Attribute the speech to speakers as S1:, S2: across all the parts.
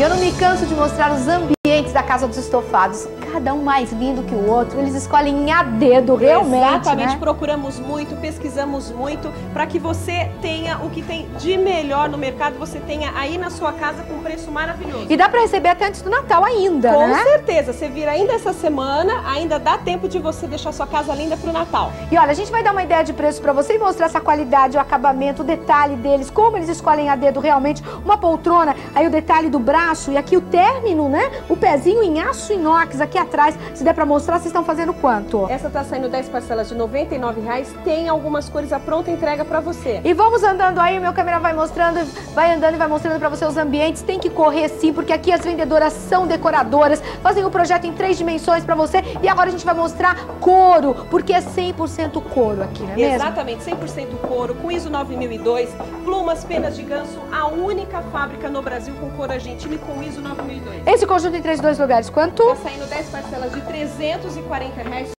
S1: E eu não me canso de mostrar os ambientes da Casa dos Estofados. Cada um mais lindo que o outro. Eles escolhem a dedo, realmente.
S2: Exatamente,
S1: né?
S2: procuramos muito, pesquisamos muito para que você tenha o que tem de melhor no mercado, você tenha aí na sua casa com preço maravilhoso.
S1: E dá para receber até antes do Natal ainda,
S2: Com
S1: né?
S2: certeza, você vira ainda essa semana, ainda dá tempo de você deixar sua casa linda pro Natal.
S1: E olha, a gente vai dar uma ideia de preço para você e mostrar essa qualidade, o acabamento, o detalhe deles, como eles escolhem a dedo realmente. Uma poltrona, aí o detalhe do braço e aqui o término, né? O pezinho em aço inox aqui atrás. Se der para mostrar, vocês estão fazendo quanto?
S2: Essa tá saindo 10 parcelas de 99 reais, tem algumas cores a pronta entrega para você.
S1: E vamos andando aí, o meu câmera vai mostrando, vai andando e vai mostrando para você os ambientes. Tem que correr sim, porque aqui as vendedoras são decoradoras, fazem o projeto em três dimensões para você. E agora a gente vai mostrar couro, porque é 100% couro aqui, não é mesmo?
S2: Exatamente, 100% couro, com ISO 9002, plumas, penas de ganso, a única fábrica no Brasil com couro argentino e com ISO 9002.
S1: Esse conjunto em três dois lugares, quanto?
S2: Tá saindo 10 parcelas de 340 reais,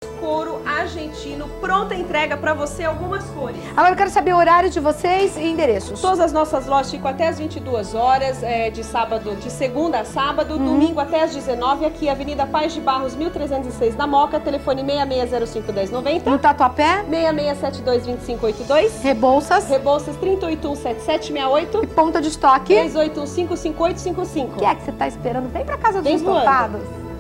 S2: argentino, pronta entrega para você, algumas cores.
S1: Agora eu quero saber o horário de vocês e endereços.
S2: Todas as nossas lojas ficam até as 22 horas, é, de sábado, de segunda a sábado, domingo até as 19, aqui Avenida Paz de Barros, 1306 na Moca, telefone 66051090,
S1: No Tatuapé,
S2: 66722582,
S1: Rebouças
S2: Rebouças 3817768,
S1: e ponta de estoque.
S2: 381555855.
S1: O que é que você tá esperando? Vem pra casa dos estofados.